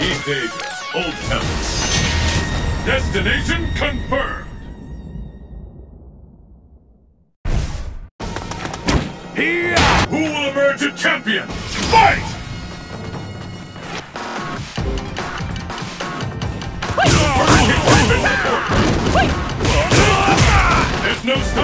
East Asia, Old Temple. Destination confirmed. Here! Who will emerge a champion? Fight! There's no stopping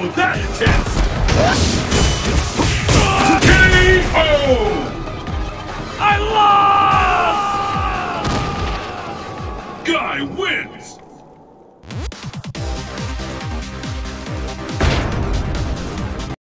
was that intense! K.O. I lost! Guy wins!